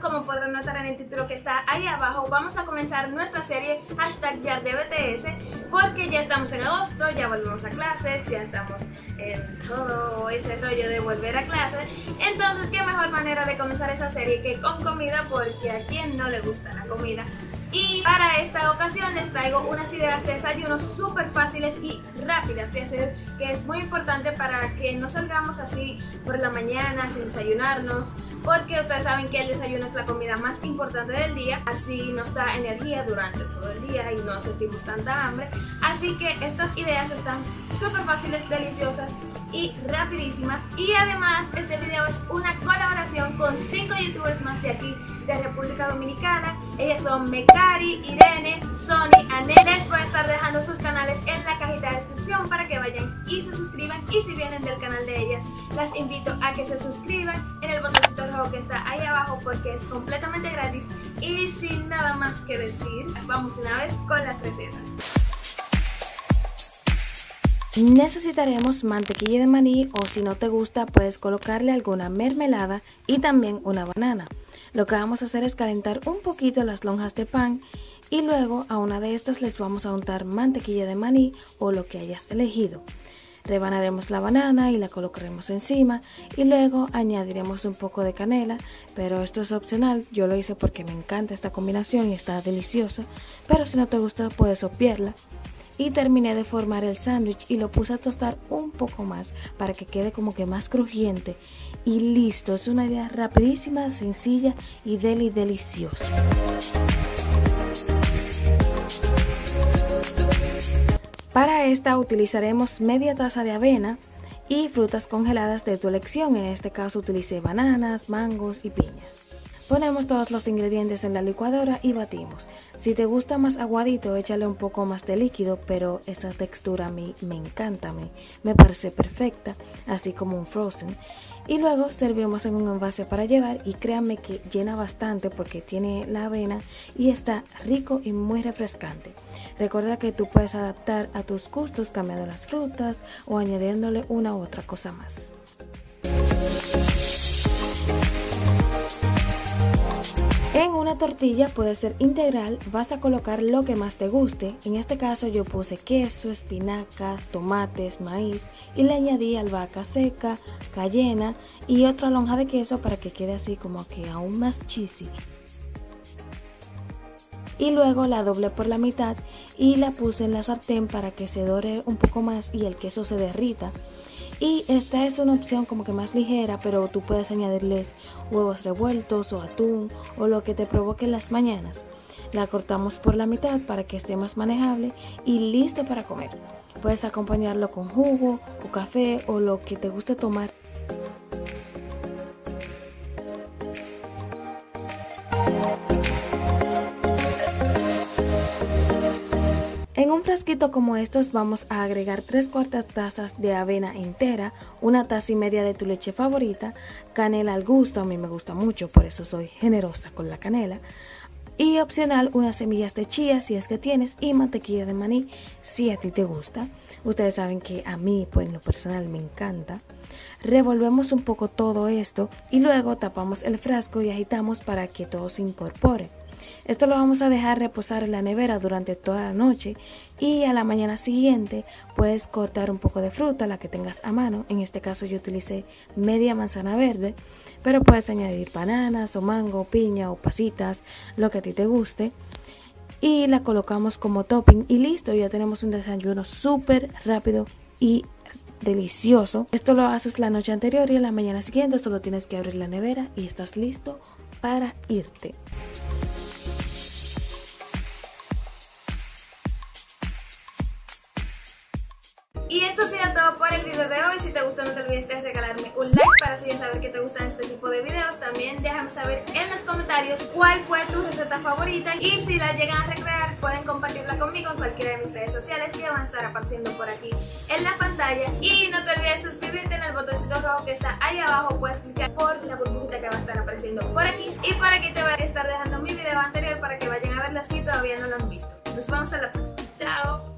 como podrán notar en el título que está ahí abajo, vamos a comenzar nuestra serie hashtag porque ya estamos en agosto, ya volvemos a clases, ya estamos en todo ese rollo de volver a clases. Entonces, qué mejor manera de comenzar esa serie que con comida porque a quien no le gusta la comida. Y para esta ocasión les traigo unas ideas de desayuno súper fáciles y rápidas de hacer, que es muy importante para que no salgamos así por la mañana sin desayunarnos, porque ustedes saben que el desayuno es la comida más importante del día, así nos da energía durante todo el día y no sentimos tanta hambre. Así que estas ideas están súper fáciles, deliciosas y rapidísimas. Y además este video es una colaboración con 5 youtubers más de aquí de República Dominicana. Ellas son Mekari, Irene, Sony, Anel. Les voy a estar dejando sus canales en la cajita de descripción para que vayan y se suscriban. Y si vienen del canal de ellas, las invito a que se suscriban en el botoncito rojo que está ahí abajo porque es completamente gratis. Y sin nada más que decir, vamos de una vez con las recetas. Necesitaremos mantequilla de maní o si no te gusta puedes colocarle alguna mermelada y también una banana. Lo que vamos a hacer es calentar un poquito las lonjas de pan y luego a una de estas les vamos a untar mantequilla de maní o lo que hayas elegido. Rebanaremos la banana y la colocaremos encima y luego añadiremos un poco de canela, pero esto es opcional, yo lo hice porque me encanta esta combinación y está deliciosa, pero si no te gusta puedes obviarla y terminé de formar el sándwich y lo puse a tostar un poco más para que quede como que más crujiente y listo, es una idea rapidísima, sencilla y deli deliciosa. Para esta utilizaremos media taza de avena y frutas congeladas de tu elección, en este caso utilicé bananas, mangos y piñas. Ponemos todos los ingredientes en la licuadora y batimos. Si te gusta más aguadito, échale un poco más de líquido, pero esa textura a mí me encanta, a mí me parece perfecta, así como un frozen. Y luego servimos en un envase para llevar y créanme que llena bastante porque tiene la avena y está rico y muy refrescante. Recuerda que tú puedes adaptar a tus gustos cambiando las frutas o añadiéndole una u otra cosa más. Una tortilla puede ser integral, vas a colocar lo que más te guste. En este caso yo puse queso, espinacas, tomates, maíz y le añadí albahaca seca, cayena y otra lonja de queso para que quede así como que aún más cheesy. Y luego la doblé por la mitad y la puse en la sartén para que se dore un poco más y el queso se derrita. Y esta es una opción como que más ligera, pero tú puedes añadirles huevos revueltos o atún o lo que te provoque en las mañanas. La cortamos por la mitad para que esté más manejable y listo para comer. Puedes acompañarlo con jugo o café o lo que te guste tomar. En un frasquito como estos vamos a agregar 3 cuartas tazas de avena entera, una taza y media de tu leche favorita, canela al gusto, a mí me gusta mucho, por eso soy generosa con la canela, y opcional unas semillas de chía si es que tienes y mantequilla de maní si a ti te gusta. Ustedes saben que a mí, pues en lo personal me encanta. Revolvemos un poco todo esto y luego tapamos el frasco y agitamos para que todo se incorpore. Esto lo vamos a dejar reposar en la nevera durante toda la noche y a la mañana siguiente puedes cortar un poco de fruta, la que tengas a mano. En este caso yo utilicé media manzana verde, pero puedes añadir bananas o mango, piña o pasitas, lo que a ti te guste. Y la colocamos como topping y listo, ya tenemos un desayuno súper rápido y delicioso. Esto lo haces la noche anterior y a la mañana siguiente solo tienes que abrir la nevera y estás listo para irte. Y esto ha sido todo por el video de hoy. Si te gustó no te olvides de regalarme un like para así saber que te gustan este tipo de videos. También déjame saber en los comentarios cuál fue tu receta favorita y si la llegan a recrear pueden compartirla conmigo en cualquiera de mis redes sociales que van a estar apareciendo por aquí en la pantalla. Y no te olvides suscribirte en el botoncito rojo que está ahí abajo. Puedes clicar por la burbujita que va a estar apareciendo por aquí. Y por aquí te voy a estar dejando mi video anterior para que vayan a verla si todavía no lo han visto. Nos vemos en la próxima.